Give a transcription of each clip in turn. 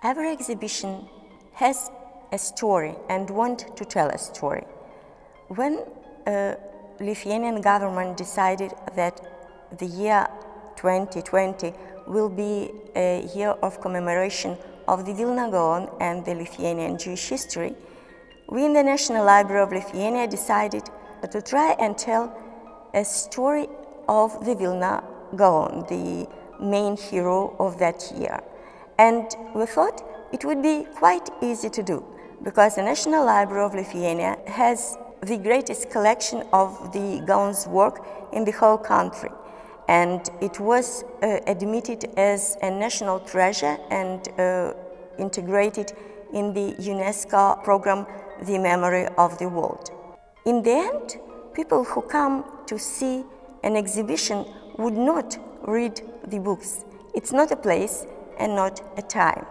Every exhibition has a story and want to tell a story. When uh, Lithuanian government decided that the year 2020 will be a year of commemoration of the Vilna Gaon and the Lithuanian Jewish history, we in the National Library of Lithuania decided to try and tell a story of the Vilna Gaon, the main hero of that year. And we thought it would be quite easy to do because the National Library of Lithuania has the greatest collection of the Gaon's work in the whole country. And it was uh, admitted as a national treasure and uh, integrated in the UNESCO program, The Memory of the World. In the end, people who come to see an exhibition would not read the books. It's not a place and not a time.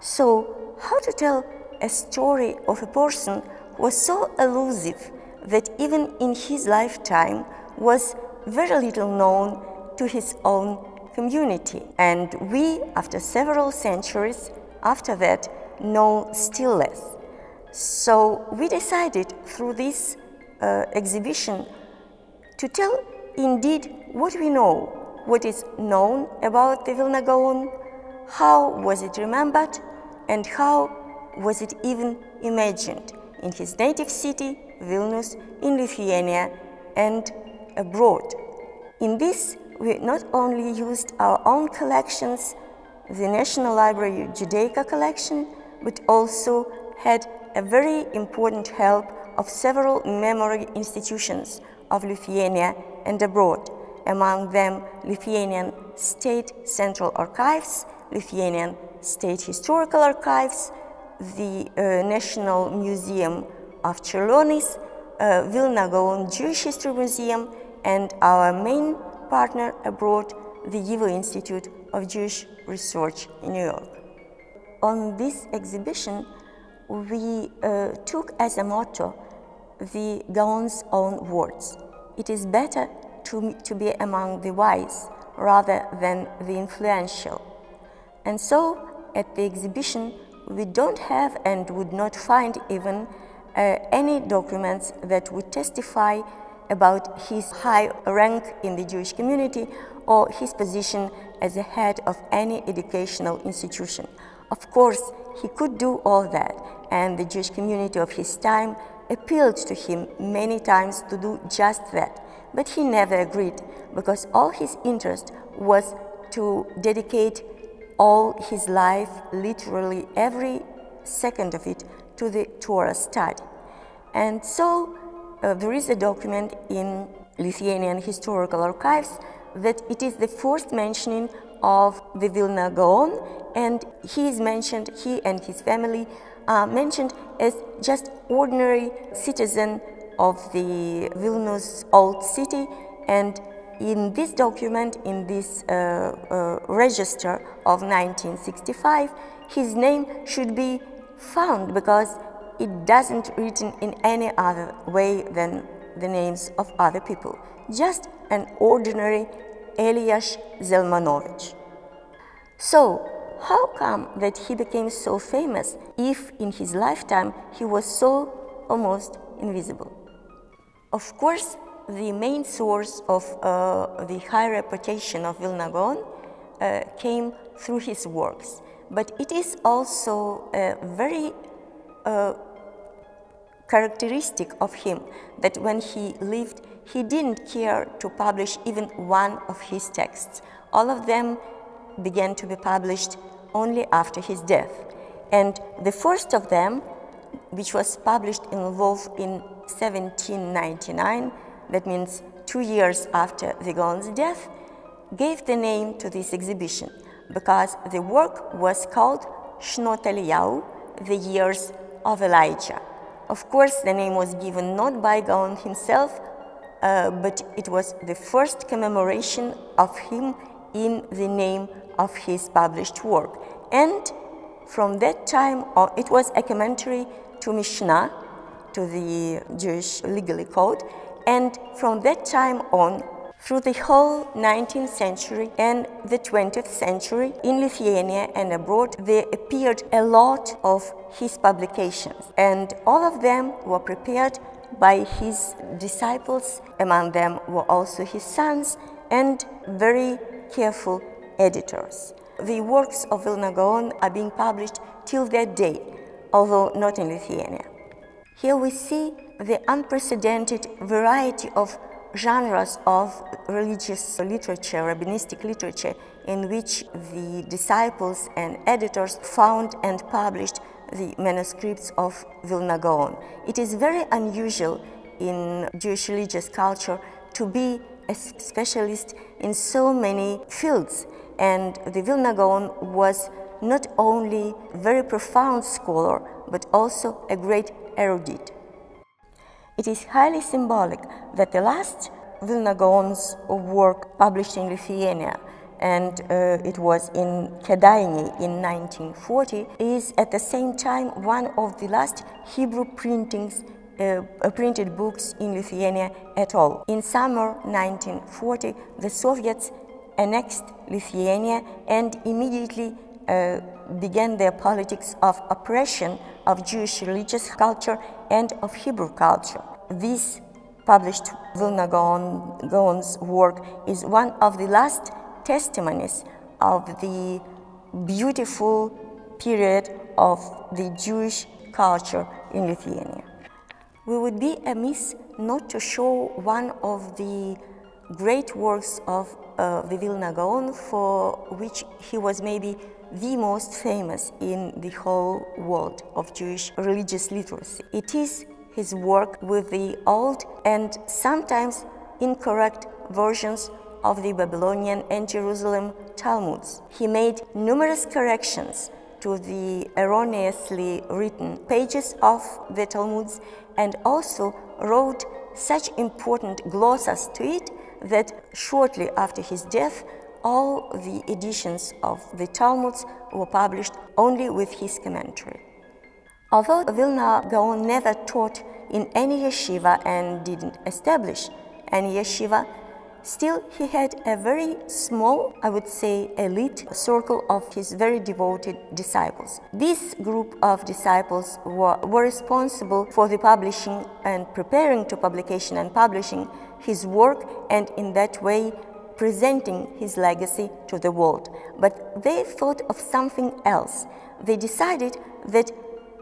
So, how to tell a story of a person who was so elusive that even in his lifetime was very little known to his own community. And we, after several centuries after that, know still less. So we decided through this uh, exhibition to tell indeed what we know, what is known about the Vilna Gaon, how was it remembered, and how was it even imagined in his native city, Vilnius, in Lithuania, and abroad. In this, we not only used our own collections, the National Library Judaica collection, but also had a very important help of several memory institutions of Lithuania and abroad, among them Lithuanian State Central Archives, Lithuanian State Historical Archives, the uh, National Museum of Čiurlionis, uh, Vilna Gaon Jewish History Museum, and our main partner abroad, the YIVO Institute of Jewish Research in New York. On this exhibition, we uh, took as a motto the Gaon's own words. It is better to, to be among the wise rather than the influential. And so, at the exhibition, we don't have and would not find even uh, any documents that would testify about his high rank in the Jewish community or his position as a head of any educational institution. Of course, he could do all that, and the Jewish community of his time appealed to him many times to do just that. But he never agreed because all his interest was to dedicate all his life, literally every second of it, to the Torah study. And so uh, there is a document in Lithuanian Historical Archives that it is the first mentioning of the Vilna Gaon, and he is mentioned, he and his family are mentioned as just ordinary citizen of the Vilnius old city, and in this document, in this uh, uh, register of 1965, his name should be found because it doesn't written in any other way than the names of other people. Just an ordinary Elias Zelmanovich. So, how come that he became so famous if in his lifetime he was so almost invisible? Of course, the main source of uh, the high reputation of Vilna Gaon uh, came through his works, but it is also very uh, characteristic of him that when he lived, he didn't care to publish even one of his texts. All of them began to be published only after his death. And the first of them, which was published in Lvov in 1799, that means two years after the death, gave the name to this exhibition because the work was called Shenot Eliyahu, the years of Elijah. Of course, the name was given not by Gaon himself, uh, but it was the first commemoration of him in the name of his published work. And from that time on, it was a commentary to Mishnah, to the Jewish legal code, and from that time on, Through the whole 19th century and the 20th century, in Lithuania and abroad, there appeared a lot of his publications, and all of them were prepared by his disciples. Among them were also his sons and very careful editors. The works of Vilna Gaon are being published till that day, although not in Lithuania. Here we see the unprecedented variety of genres of religious literature, rabbinistic literature, in which the disciples and editors found and published the manuscripts of Vilna Gaon. It is very unusual in Jewish religious culture to be a specialist in so many fields, and the Vilna Gaon was not only a very profound scholar, but also a great erudite. It is highly symbolic that the last Vilna Gaon's work published in Lithuania and uh, it was in Kėdainiai in 1940, is at the same time one of the last Hebrew printings, uh, uh, printed books in Lithuania at all. In summer 1940, the Soviets annexed Lithuania and immediately began their politics of oppression of Jewish religious culture and of Hebrew culture. This published Vilna Gaon's work is one of the last testimonies of the beautiful period of the Jewish culture in Lithuania. We would be amiss not to show one of the great works of uh, the Vilna Gaon for which he was maybe the most famous in the whole world of Jewish religious literacy. It is his work with the old and sometimes incorrect versions of the Babylonian and Jerusalem Talmuds. He made numerous corrections to the erroneously written pages of the Talmuds and also wrote such important glosses to it that shortly after his death all the editions of the Talmuds were published only with his commentary. Although Vilna Gaon never taught in any yeshiva and didn't establish any yeshiva, still he had a very small, I would say, elite circle of his very devoted disciples. This group of disciples were, were responsible for the publishing and preparing to publication and publishing his work and in that way presenting his legacy to the world. But they thought of something else. They decided that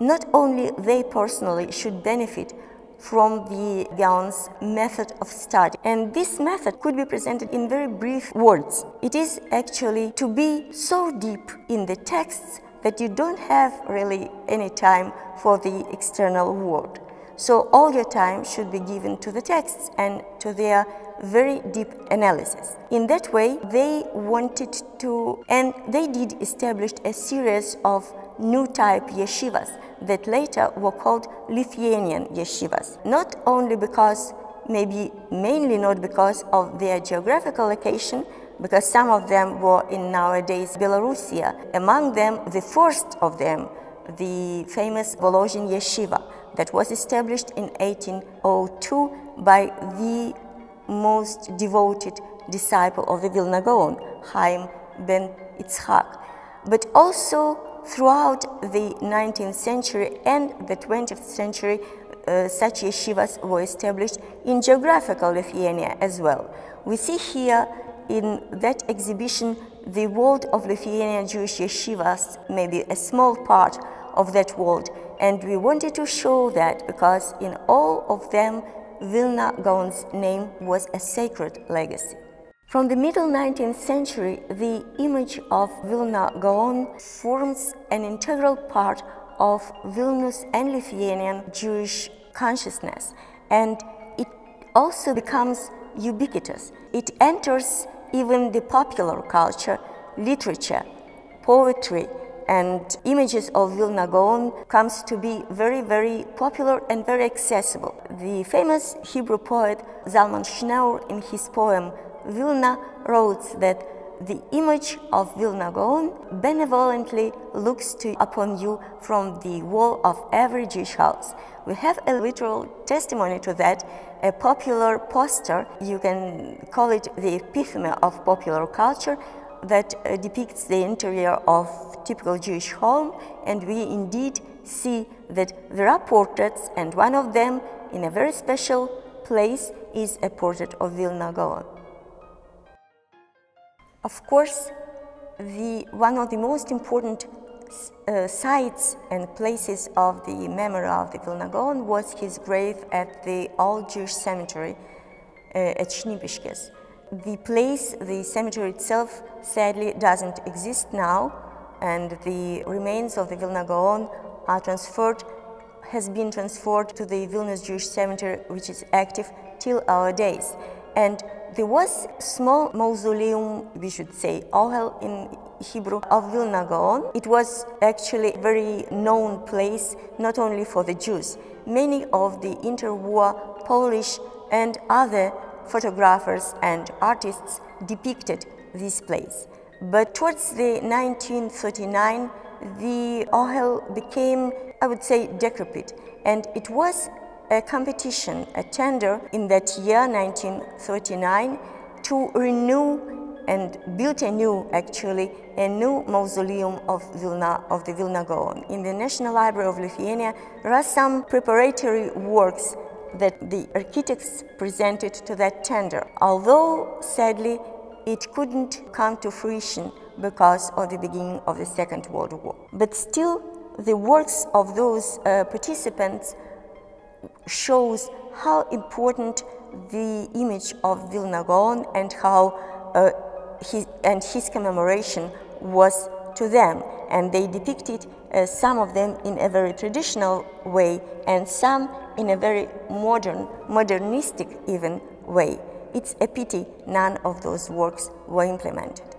not only they personally should benefit from the Gaon's method of study. And this method could be presented in very brief words. It is actually to be so deep in the texts that you don't have really any time for the external world. So all your time should be given to the texts and to their very deep analysis. In that way, they wanted to, and they did establish a series of new type yeshivas that later were called Lithuanian yeshivas. Not only because, maybe mainly not because of their geographical location, because some of them were in nowadays Belarusia. Among them, the first of them, the famous Volozhin yeshiva, that was established in 1802 by the most devoted disciple of the Vilna Gaon, Chaim ben Yitzhak. But also throughout the 19th century and the 20th century, uh, such yeshivas were established in geographical Lithuania as well. We see here in that exhibition the world of Lithuanian Jewish yeshivas, maybe a small part of that world. And we wanted to show that because in all of them, Vilna Gaon's name was a sacred legacy. From the middle 19th century, the image of Vilna Gaon forms an integral part of Vilnius and Lithuanian Jewish consciousness, and it also becomes ubiquitous. It enters even the popular culture, literature, poetry, and images of Vilna Gaon comes to be very, very popular and very accessible. The famous Hebrew poet Zalman Shneur in his poem Vilna wrote that the image of Vilna Gaon benevolently looks to, upon you from the wall of every Jewish house. We have a literal testimony to that, a popular poster, you can call it the epitome of popular culture, that uh, depicts the interior of typical Jewish home, and we indeed see that there are portraits, and one of them, in a very special place, is a portrait of Vilna Gaon. Of course, the, one of the most important uh, sites and places of the memory of the Vilna Gaon was his grave at the Old Jewish Cemetery uh, at Shnipiškės. The place, the cemetery itself, sadly doesn't exist now, and the remains of the Vilna Gaon are transferred, has been transferred to the Vilnius Jewish Cemetery, which is active till our days. And there was small mausoleum, we should say, ohel in Hebrew, of Vilna Gaon. It was actually a very known place, not only for the Jews. Many of the interwar Polish and other photographers and artists depicted this place. But towards the 1939, the ohel became, I would say, decrepit, and it was a competition, a tender in that year, 1939, to renew and build a new, actually, a new mausoleum of Vilna, of the Vilna Gaon. In the National Library of Lithuania, there are some preparatory works that the architects presented to that tender, although sadly it couldn't come to fruition because of the beginning of the Second World War. But still, the works of those uh, participants shows how important the image of Vilna Gaon and how uh, his, and his commemoration was to them. And they depicted uh, some of them in a very traditional way and some in a very modern, modernistic even way. It's a pity none of those works were implemented.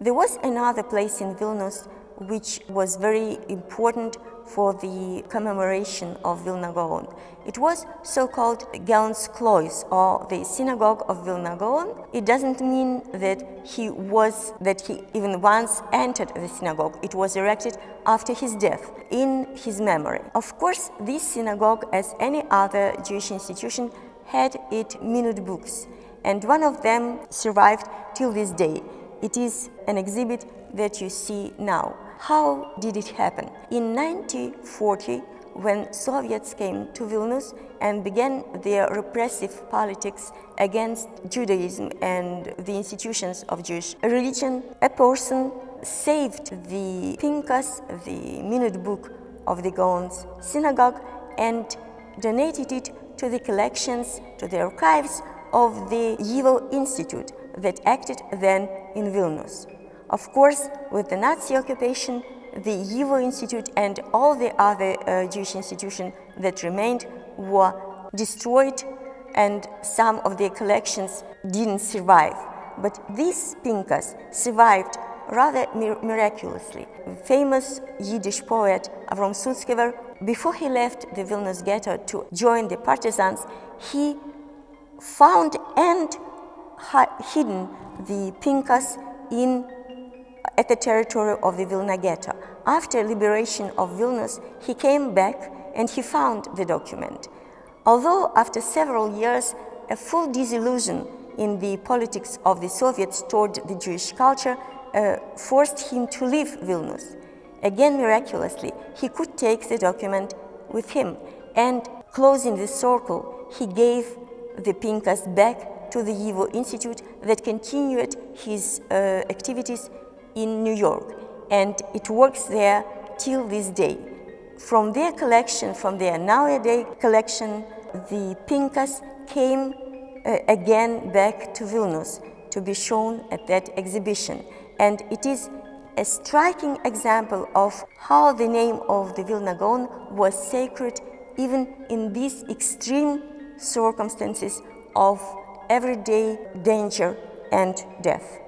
There was another place in Vilnius which was very important for the commemoration of Vilna Gaon. It was so-called Gaon's Klois, or the synagogue of Vilna Gaon. It doesn't mean that he was, that he even once entered the synagogue. It was erected after his death, in his memory. Of course, this synagogue, as any other Jewish institution, had its minute books, and one of them survived till this day. It is an exhibit that you see now. How did it happen? In 1940, when Soviets came to Vilnius and began their repressive politics against Judaism and the institutions of Jewish religion, a person saved the Pinkas, the minute book of the Gaon's synagogue, and donated it to the collections, to the archives of the YIVO Institute that acted then in Vilnius. Of course, with the Nazi occupation, the YIVO Institute and all the other uh, Jewish institutions that remained were destroyed and some of their collections didn't survive. But these Pinkas survived rather mir miraculously. Famous Yiddish poet Avrom Sutzkever, before he left the Vilnius ghetto to join the partisans, he found and hidden the Pinkas in at the territory of the Vilna Ghetto. After liberation of Vilnius, he came back and he found the document. Although after several years, a full disillusion in the politics of the Soviets toward the Jewish culture uh, forced him to leave Vilnius. Again, miraculously, he could take the document with him, and closing the circle, he gave the Pinkas back to the YIVO Institute that continued his uh, activities in New York, and it works there till this day. From their collection, from their nowadays collection, the Pinkas came uh, again back to Vilnius to be shown at that exhibition. And it is a striking example of how the name of the Vilna Gaon was sacred even in these extreme circumstances of everyday danger and death.